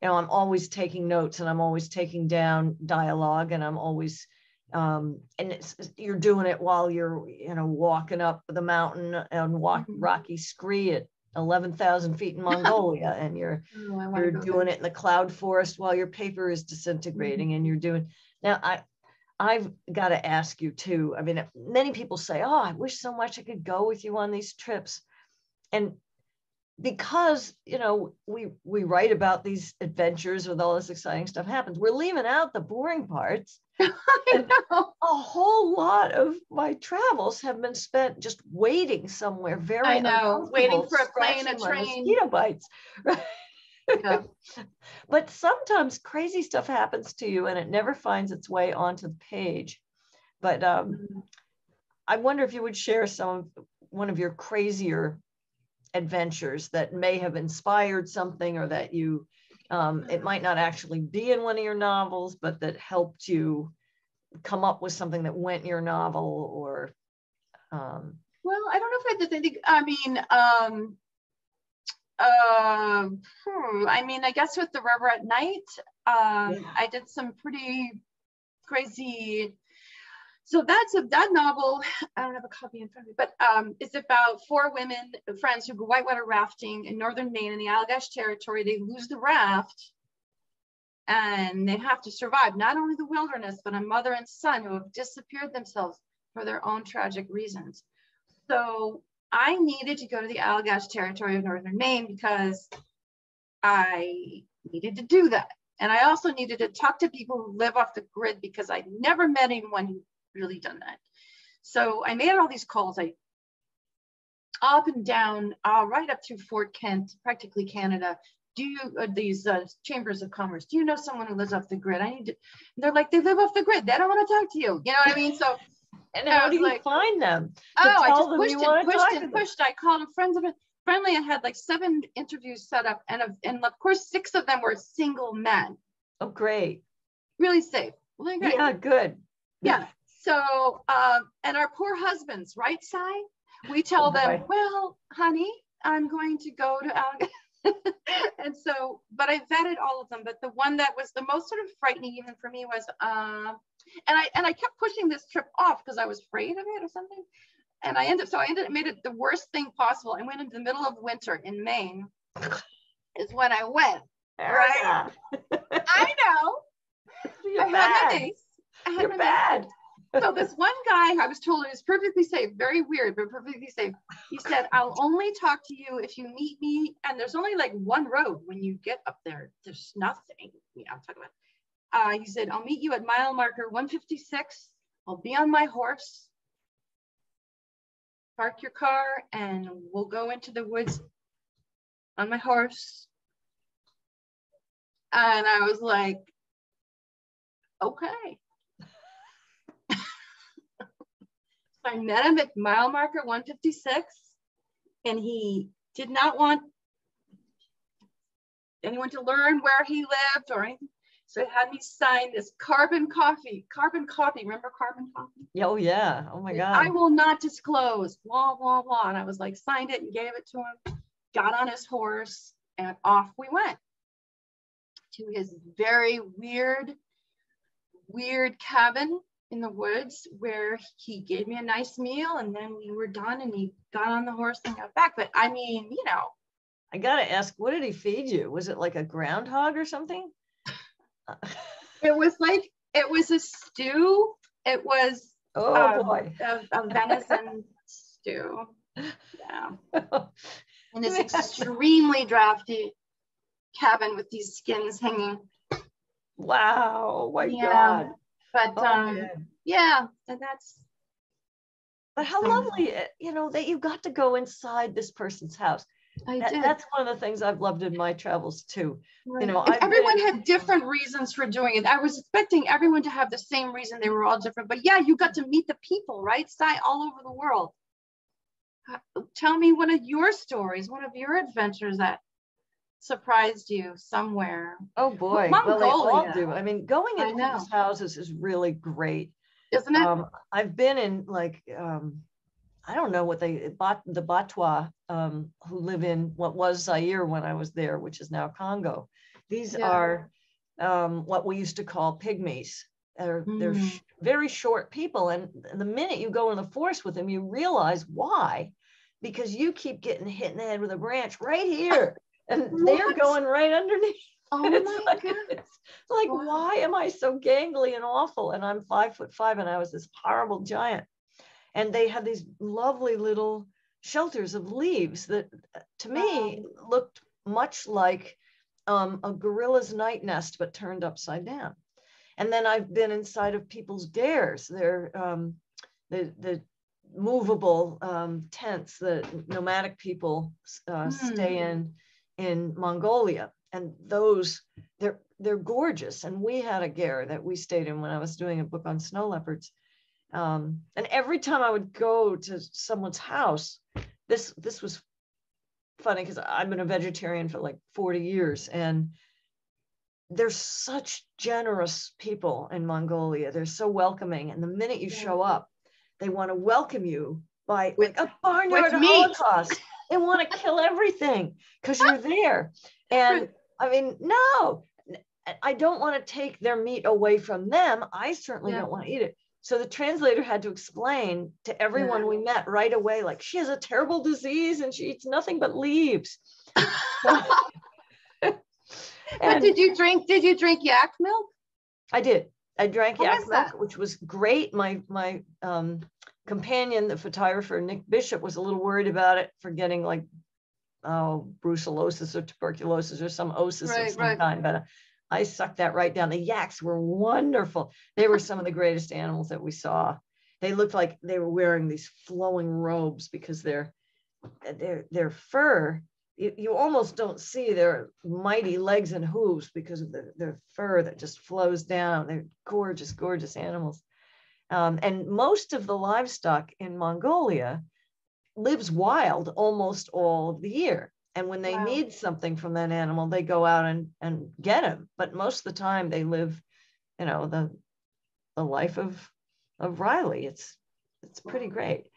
you know, I'm always taking notes and I'm always taking down dialogue and I'm always um, and it's you're doing it while you're you know walking up the mountain and walk mm-hmm. rocky scree at 11,000 feet in Mongolia and you're oh, you're doing there. it in the cloud forest while your paper is disintegrating mm-hmm. and you're doing now I I've got to ask you too. I mean, many people say, "Oh, I wish so much I could go with you on these trips." And because, you know, we we write about these adventures with all this exciting stuff happens, we're leaving out the boring parts I know. A whole lot of my travels have been spent just waiting somewhere very I know, waiting for a plane, a train. Mosquito bites. Yeah. but sometimes crazy stuff happens to you and it never finds its way onto the page. But um, mm-hmm. I wonder if you would share some of one of your crazier adventures that may have inspired something or that you um, it might not actually be in one of your novels, but that helped you come up with something that went in your novel or. Um... well, I don't know if I did anything. I mean, um, uh, hmm, I mean, I guess with the river at night, um, yeah. I did some pretty crazy so that's a that novel i don't have a copy in front of me but um, it's about four women friends who go whitewater rafting in northern maine in the allagash territory. They lose the raft and they have to survive not only the wilderness but a mother and son who have disappeared themselves for their own tragic reasons. So i needed to go to the allagash territory of northern maine because i needed to do that. And I also needed to talk to people who live off the grid because I never met anyone who really done that. So I made all these calls. I up and down, uh, right up through Fort Kent, practically Canada. Do you uh, these uh, chambers of commerce? Do you know someone who lives off the grid? I need to. They're like they live off the grid. They don't want to talk to you. You know what I mean? So. And how do you like, find them? Oh, I just pushed and pushed and pushed. I called them friends of it. Friendly, I had like seven interviews set up, and of, and of course six of them were single men. Oh, great! Really safe. Yeah, good. Yeah. So, um, and our poor husbands, right, Sy? We tell oh, them, well, honey, I'm going to go to Al. and so, but I vetted all of them. But the one that was the most sort of frightening, even for me, was, uh, and I and I kept pushing this trip off because I was afraid of it or something. And I ended, up, so I ended, up made it the worst thing possible. I went into the middle of winter in Maine, is when I went. Right. I know. I had my niece And You're then- bad. So this one guy, I was told was perfectly safe, very weird, but perfectly safe. He said, I'll only talk to you if you meet me. And there's only like one road when you get up there. There's nothing. Yeah, I'm talking about. Uh, he said, I'll meet you at mile marker 156. I'll be on my horse. Park your car and we'll go into the woods on my horse. And I was like, okay. So I met him at mile marker 156 and he did not want anyone to learn where he lived or anything. So he had me sign this carbon coffee, carbon copy. Remember carbon copy? Oh yeah. Oh my God. I will not disclose, blah, blah, blah. And I was like, signed it and gave it to him, got on his horse, and off we went to his very weird, weird cabin in the woods where he gave me a nice meal and then we were done and he got on the horse and got back. But I mean, you know, I gotta ask, what did he feed you? Was it like a groundhog or something? it was like, it was a stew. It was oh um, boy. a, a venison stew. Yeah. in this extremely drafty cabin with these skins hanging. wow. Oh my Yeah. God. But Oh, um, man. yeah, and that's But how Um, lovely, uh, you know, that you got to go inside this person's house. I That- did. that's one of the things I've loved in my travels too. right. know, I've everyone been- had different reasons for doing it. I was expecting everyone to have the same reason. They were all different. But yeah, you got to meet the people, right? Sy all over the world. Uh, Tell me one of your stories, one of your adventures that surprised you somewhere, Oh boy. Well, they all Mongolia. do. I mean, going into these houses is really great. isn't it? Um, I've been in like, um, I don't know what they, Bat, the Batwa, um, who live in what was Zaire when I was there, which is now Congo. These Yeah. are um, what we used to call pygmies. They're, they're Mm. sh- very short people. And the minute you go in the forest with them, you realize why. Because you keep getting hit in the head with a branch right here. And they're going right underneath. oh it's my like, God. it's like Wow. why am I so gangly and awful? And I'm five foot five and I was this horrible giant. And they had these lovely little shelters of leaves that uh, to me looked much like um, a gorilla's night nest, but turned upside down. And then I've been inside of people's gers. They're um, the, the movable um, tents that nomadic people uh, stay in in Mongolia. And those, they're they're gorgeous. And we had a ger that we stayed in when I was doing a book on snow leopards. Um, and every time I would go to someone's house, this this was funny because I've been a vegetarian for like 40 years and they're such generous people in Mongolia. They're so welcoming. And the minute you show up, they want to welcome you by With- like a barnyard with meat. holocaust. They want to kill everything because you're there. And I mean, no, I don't want to take their meat away from them. I certainly Yeah. don't want to eat it. So the translator had to explain to everyone Yeah. we met right away, like she has a terrible disease and she eats nothing but leaves. But did you drink? Did you drink yak milk? I did. I drank How yak milk, which was great. My my um, companion, the photographer Nick Bishop, was a little worried about it for getting like oh brucellosis or tuberculosis or some osis Right, of some right. kind. But I sucked that right down. The yaks were wonderful. They were some of the greatest animals that we saw. They looked like they were wearing these flowing robes because their their their fur you, you almost don't see their mighty legs and hooves because of the, their fur that just flows down. They're gorgeous, gorgeous animals. Um, and most of the livestock in Mongolia lives wild almost all of the year. And when they Wow. need something from that animal, they go out and, and get him. But most of the time they live, you know, the the life of of Riley. It's it's pretty great.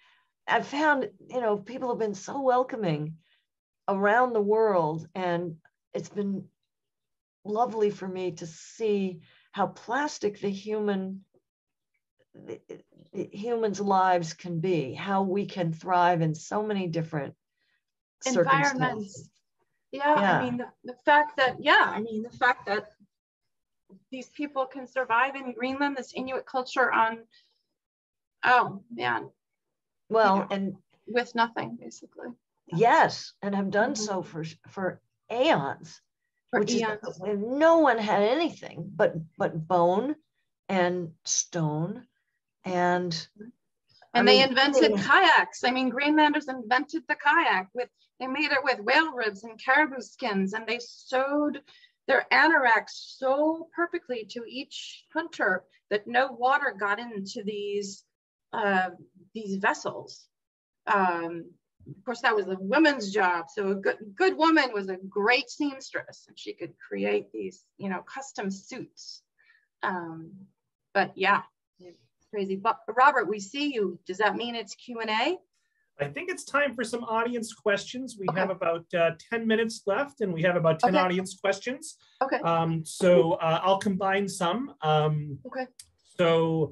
I've found, you know, people have been so welcoming around the world and it's been lovely for me to see how plastic the human humans lives can be how we can thrive in so many different environments. Yeah, Yeah. I mean, the, the fact that, yeah, I mean, the fact that these people can survive in Greenland, this Inuit culture on, oh man, Well, Yeah. and with nothing basically. yes, and have done Mhm. so for for aeons, For which eons. is no one had anything but but bone and stone and I And they mean, invented yeah. kayaks. I mean, Greenlanders invented the kayak with, they made it with whale ribs and caribou skins and they sewed their anoraks so perfectly to each hunter that no water got into these, uh, these vessels. Um, of course, that was the women's job. So a good, good woman was a great seamstress and she could create these, you know, custom suits. Um, but yeah, crazy. But Robert, we see you. Does that mean it's Q and A? I think it's time for some audience questions. We Okay. have about uh, 10 minutes left and we have about 10 Okay. audience questions. Okay. Um, so uh, I'll combine some. Um, Okay. so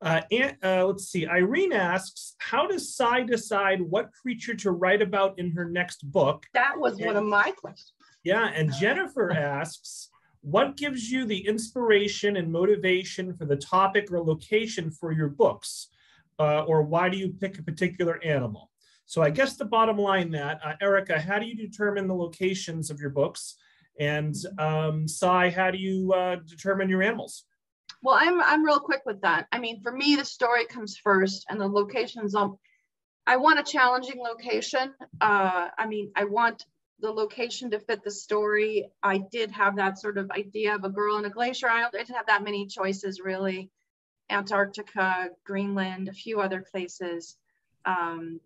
uh, uh, let's see. Irene asks, how does Sy decide what creature to write about in her next book? That was one of my questions. Yeah, and Jennifer asks, what gives you the inspiration and motivation for the topic or location for your books? Uh, or why do you pick a particular animal? So I guess the bottom line that, uh, Erica, how do you determine the locations of your books? And um, Sy, how do you uh, determine your animals? Well, I'm I'm real quick with that. I mean, for me, the story comes first, and the locations. Um, I want a challenging location. Uh, I mean, I want the location to fit the story. I did have that sort of idea of a girl in a glacier island. I didn't have that many choices really. Antarctica, Greenland, a few other places. Um,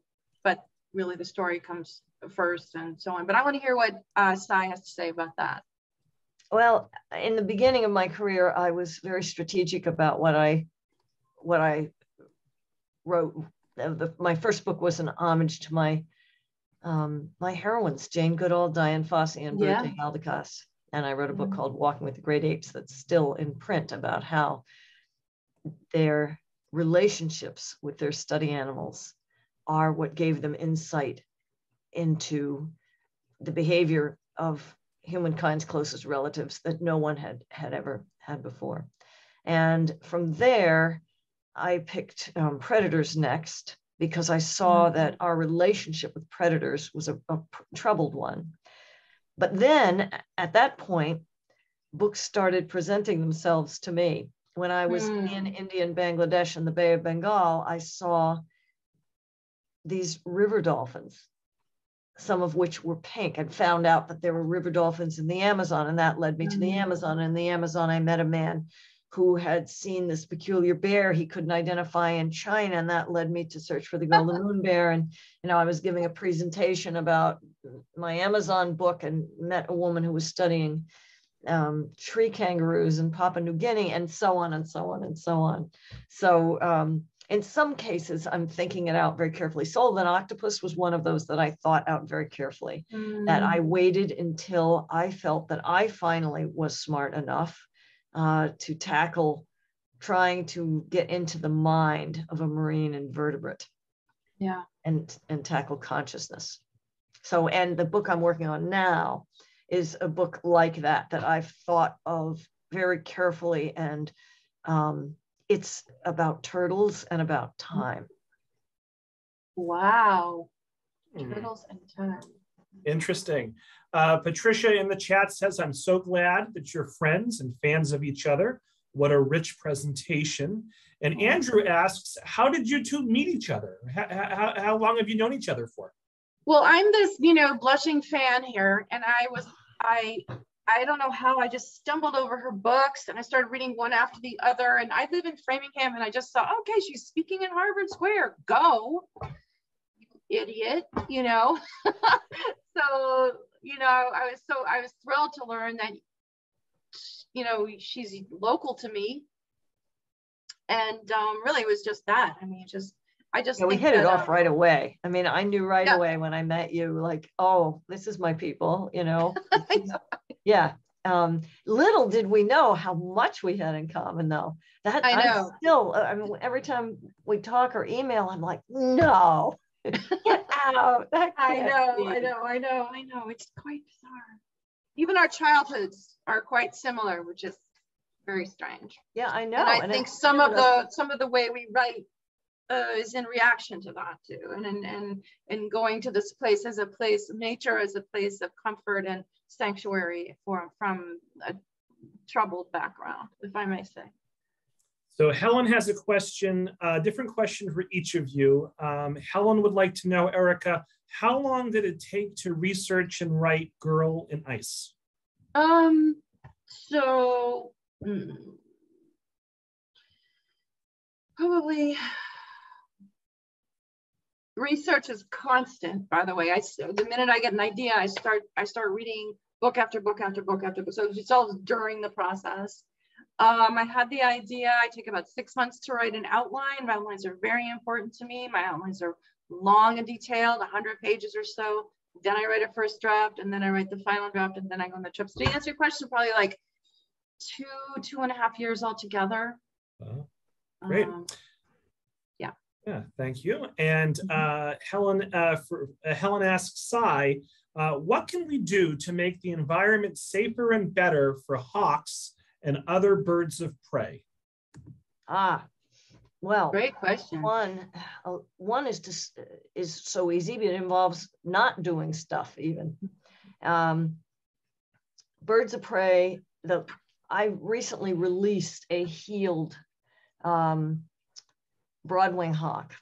but really the story comes first and so on. But I want to hear what uh, Sy has to say about that. Well, in the beginning of my career, I was very strategic about what I what I wrote. The, my first book was an homage to my um, my heroines, Jane Goodall, Dian Fossey, and Yeah. Biruté Galdikas. And I wrote a book Mhm. called Walking with the Great Apes that's still in print about how their relationships with their study animals are what gave them insight into the behavior of humankind's closest relatives that no one had had ever had before. And from there, I picked um, predators next because I saw Mhm. that our relationship with predators was a, a pr- troubled one. But then at that point, books started presenting themselves to me. When I was in Hmm. India and Bangladesh and the Bay of Bengal, I saw these river dolphins, some of which were pink, and found out that there were river dolphins in the Amazon. And that led me to the Mm. Amazon. And in the Amazon, I met a man who had seen this peculiar bear he couldn't identify in China. And that led me to search for the golden moon bear. And, you know, I was giving a presentation about my Amazon book and met a woman who was studying um, tree kangaroos in Papua New Guinea, and so on and so on and so on. So, um, in some cases, I'm thinking it out very carefully. Soul of an Octopus was one of those that I thought out very carefully. That I waited until I felt that I finally was smart enough uh, to tackle trying to get into the mind of a marine invertebrate yeah. and and tackle consciousness. So, and the book I'm working on now is a book like that that I've thought of very carefully, and um, it's about turtles and about time. Wow. Hmm. Turtles and time. Interesting. Uh, Patricia in the chat says, I'm so glad that you're friends and fans of each other. What a rich presentation. And Andrew asks, how did you two meet each other? How, how, how long have you known each other for? Well, I'm this, you know, blushing fan here, and I was, I, I don't know how I just stumbled over her books, and I started reading one after the other. And I live in Framingham, and I just saw, okay, she's speaking in Harvard Square. Go, idiot, you know. so, you know, I was so I was thrilled to learn that, you know, she's local to me, and um, really, it was just that. I mean, just I just Yeah, we hit it off uh, right away. I mean, I knew right Yeah. away when I met you, like, oh, this is my people, you know. Know. yeah. Um, little did we know how much we had in common, though. That I I'm know. still, uh, I mean, every time we talk or email, I'm like, no, get out. I know, I know, I know, I know. It's quite bizarre. Even our childhoods are quite similar, which is very strange. Yeah, I know. And I and think some of the, some of the way we write uh, is in reaction to that too. And, and, and, and going to this place as a place, nature as a place of comfort and sanctuary for, from a troubled background, if I may say. So Helen has a question, a different question for each of you. Um, Helen would like to know, Erica, how long did it take to research and write Girl in Ice? Um, so mm, probably research is constant. By the way, I the minute I get an idea, I start I start reading book after book after book after book. So it's all during the process. Um, I had the idea. I take about six months to write an outline. My outlines are very important to me. My outlines are long and detailed, 100 pages or so. Then I write a first draft, and then I write the final draft, and then I go on the trips. To answer your question, probably like two, two and a half years altogether. Uh, Great. Um, Yeah, thank you. And uh, Helen, uh, for, uh, Helen asks, Sy, uh, what can we do to make the environment safer and better for hawks and other birds of prey? ah, well, great question. one, uh, one is just is so easy, but it involves not doing stuff even. Um, birds of prey. The I recently released a healed um, broadwing hawk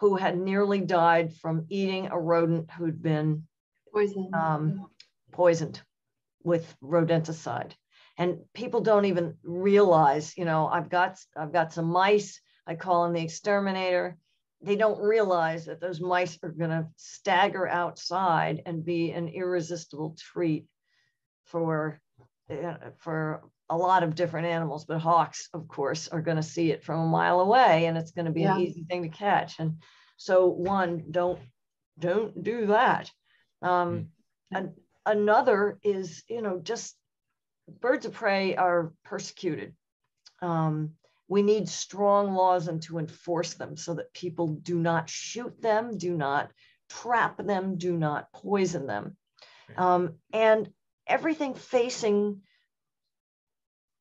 who had nearly died from eating a rodent who'd been Poison. um, poisoned with rodenticide. And people don't even realize, you know, I've got I've got some mice. I call them the exterminator. They don't realize that those mice are going to stagger outside and be an irresistible treat for uh, for a lot of different animals. But hawks, of course, are going to see it from a mile away, and it's going to be Yeah. an easy thing to catch. And so, one, don't don't do that. Um, an, another is, you know, just birds of prey are persecuted. Um, we need strong laws and to enforce them so that people do not shoot them, do not trap them, do not poison them. Um, and everything facing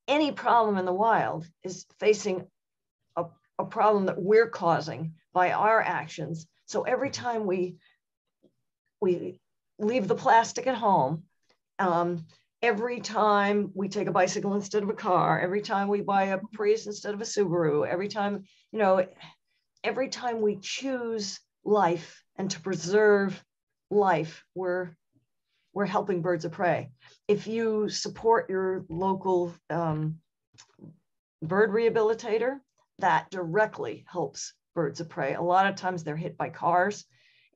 any problem in the wild is facing a, a problem that we're causing by our actions. So every time we we leave the plastic at home, um, every time we take a bicycle instead of a car, every time we buy a Prius instead of a Subaru, every time, you know, every time we choose life and to preserve life, we're we're helping birds of prey. If you support your local um, bird rehabilitator, that directly helps birds of prey. A lot of times they're hit by cars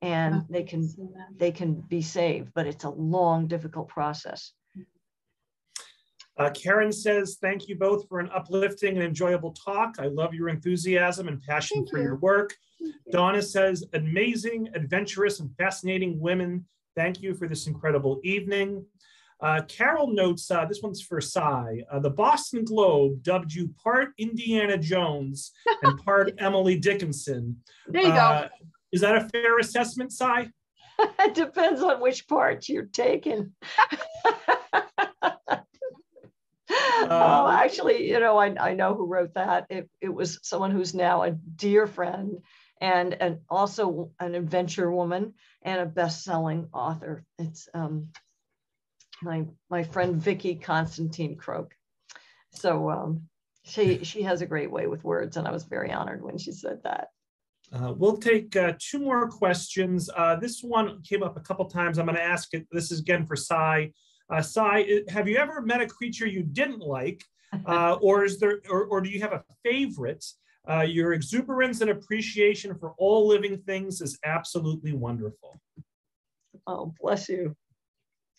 and they can they can be saved, but it's a long, difficult process. Uh, Karen says, thank you both for an uplifting and enjoyable talk. I love your enthusiasm and passion Thank for you. your work. Donna says, amazing, adventurous, and fascinating women. Thank you for this incredible evening. Uh, Carol notes, uh, this one's for Sy. Uh, the Boston Globe dubbed you part Indiana Jones and part Emily Dickinson. There you go. Uh, is that a fair assessment, Sy? it depends on which part you're taking. oh, actually, you know, I, I know who wrote that. It, it was someone who's now a dear friend and and also an adventure woman and a best-selling author. It's um, my my friend Vicki Constantine Croke. So um, she she has a great way with words, and I was very honored when she said that. Uh, we'll take uh, two more questions. Uh, this one came up a couple times. I'm going to ask it. This is again for Sy. Uh, Sy, i- have you ever met a creature you didn't like, uh, or is there, or, or do you have a favorite? Uh, your exuberance and appreciation for all living things is absolutely wonderful. Oh, bless you.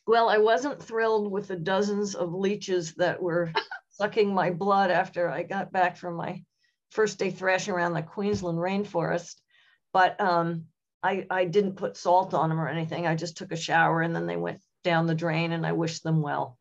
Well, I wasn't thrilled with the dozens of leeches that were sucking my blood after I got back from my first day thrashing around the Queensland rainforest. But um, I, I didn't put salt on them or anything. I just took a shower and then they went down the drain and I wish them well.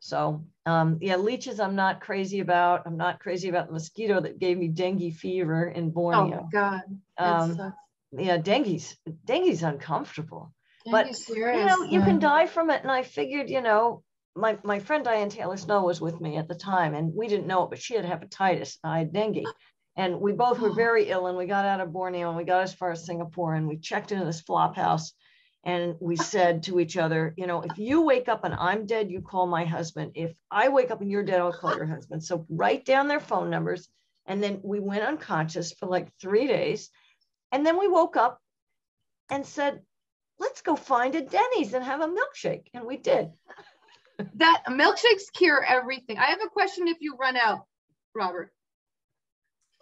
So um, yeah, leeches I'm not crazy about. I'm not crazy about the mosquito that gave me dengue fever in oh Borneo. my God. um, yeah, dengue's dengue's uncomfortable can but, you serious? you know, you can die from it. And I figured, you know, my, my friend Dianne Taylor-Snow was with me at the time, and we didn't know it, but she had hepatitis. I had dengue. And we both were very ill, and we got out of Borneo and we got as far as Singapore, and we checked into this flop house. And we said to each other, you know, if you wake up and I'm dead, you call my husband. If I wake up and you're dead, I'll call your husband. So write down their phone numbers. And then we went unconscious for like three days. And then we woke up and said, let's go find a Denny's and have a milkshake. And we did. That milkshakes cure everything. I have a question if you run out, Robert.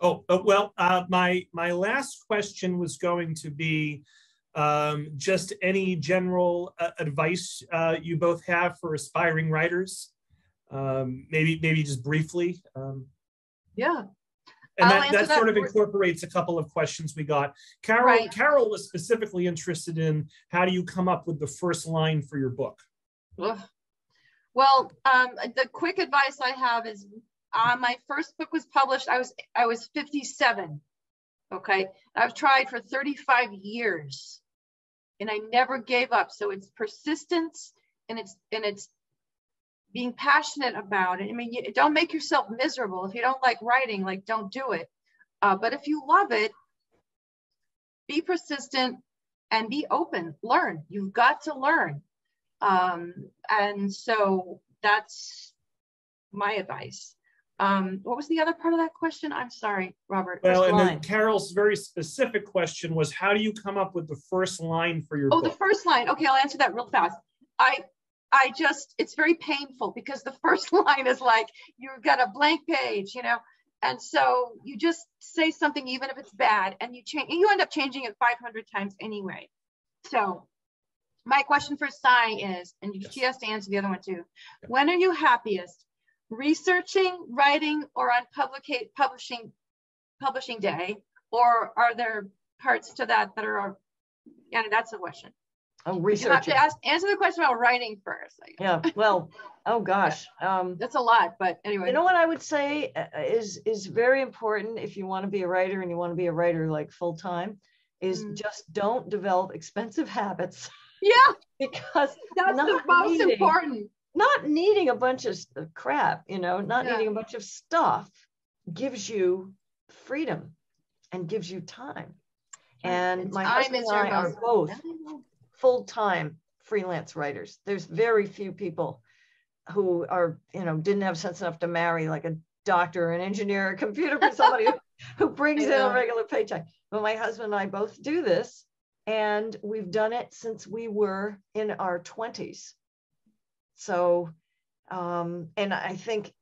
Oh, uh, well, uh, my my last question was going to be um, just any general uh, advice uh, you both have for aspiring writers. Um, maybe maybe just briefly. Um, yeah. And I'll that, that that sort of incorporates a couple of questions we got. Carol, Right. Carol was specifically interested in how do you come up with the first line for your book? Ugh. Well, um, the quick advice I have is, uh, my first book was published. I was I was 57. Okay, I've tried for 35 years, and I never gave up. So it's persistence, and it's and it's being passionate about it. I mean, you, don't make yourself miserable. If you don't like writing, like don't do it. Uh, but if you love it, be persistent and be open. Learn. You've got to learn. Um, and so that's my advice. Um, what was the other part of that question? I'm sorry, Robert. Well, and then. Carol's very specific question was how do you come up with the first line for your Oh, the first line. Okay, I'll answer that real fast. I I just it's very painful because the first line is like you've got a blank page, you know. And so you just say something even if it's bad and you change you end up changing it 500 times anyway. So my question for Sy is, and Yes. she has to answer the other one too. When are you happiest? Researching, writing, or on publicate publishing publishing day? Or are there parts to that that are yeah, that's a question. Oh, You have research. to ask, answer the question about writing first. Yeah. Well, oh gosh. Um, That's a lot, but anyway. you know what I would say uh, is is very important if you want to be a writer and you want to be a writer like full time is Mm. just don't develop expensive habits Yeah, because that's the most needing- important. Not needing a bunch of uh, crap, you know, not Yeah. needing a bunch of stuff gives you freedom and gives you time. And And my time husband and I are both full-time freelance writers. There's very few people who are, you know, didn't have sense enough to marry like a doctor, an engineer, a computer, somebody who, who brings in a regular paycheck. But my husband and I both do this, and we've done it since we were in our 20s. So, um, and I think,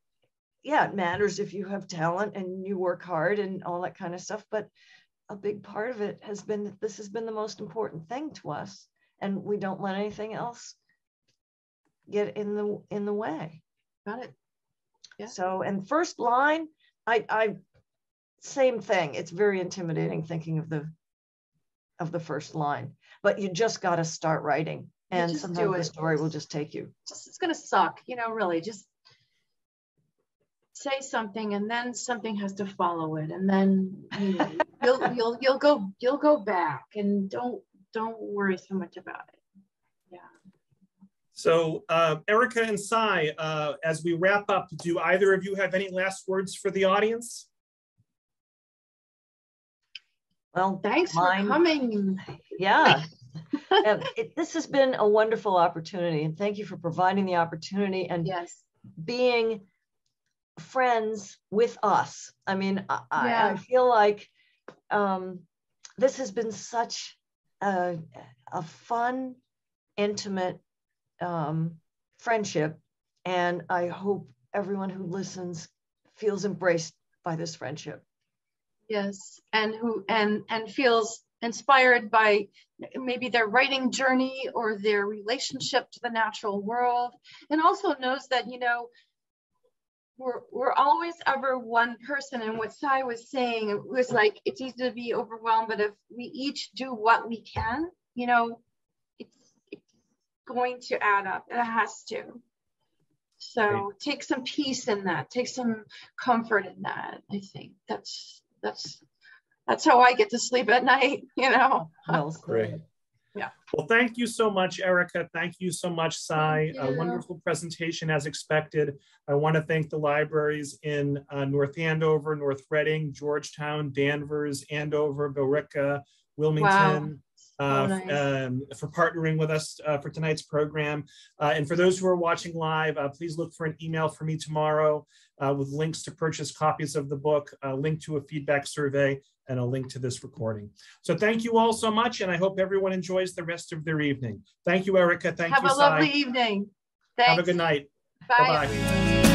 yeah, it matters if you have talent and you work hard and all that kind of stuff. But a big part of it has been that this has been the most important thing to us and we don't let anything else get in the in the way Got it. Yeah. so and first line i i same thing it's very intimidating thinking of the of the first line but you just got to start writing and just do sometimes the story will just take you Just, it's gonna suck, you know, really, just say something and then something has to follow it. And then you know, you'll, you'll, you'll go, you'll go back and don't, don't worry so much about it. Yeah. So uh, Erica and Sy, uh, as we wrap up, do either of you have any last words for the audience? well Thanks for coming. yeah it, this has been a wonderful opportunity and thank you for providing the opportunity and Yes. being friends with us. I mean, I, I- I feel like um, this has been such a, a fun, intimate um, friendship. And I hope everyone who listens feels embraced by this friendship. Yes, and who and and feels inspired by maybe their writing journey or their relationship to the natural world, and also knows that you know we're we're always ever one person. And what Sy was saying was like it's easy to be overwhelmed, but if we each do what we can, you know, it's it's going to add up. It has to. So take some peace in that. Take some comfort in that. I think that's that's that's how I get to sleep at night. You know. Well. Great. Yeah. Well, thank you so much, Erica. Thank you so much, Sy. Thank A wonderful presentation as expected. I want to thank the libraries in uh, North Andover, North Reading, Georgetown, Danvers, Andover, Billerica, Wilmington. uh, nice. um, for partnering with us uh, for tonight's program. Uh, and for those who are watching live, uh, please look for an email from me tomorrow uh, with links to purchase copies of the book, a link to a feedback survey, and a link to this recording. So thank you all so much, and I hope everyone enjoys the rest of their evening. Thank you, Erica. Thank Have you, Have a lovely evening. Have a good night. Bye. Bye-bye.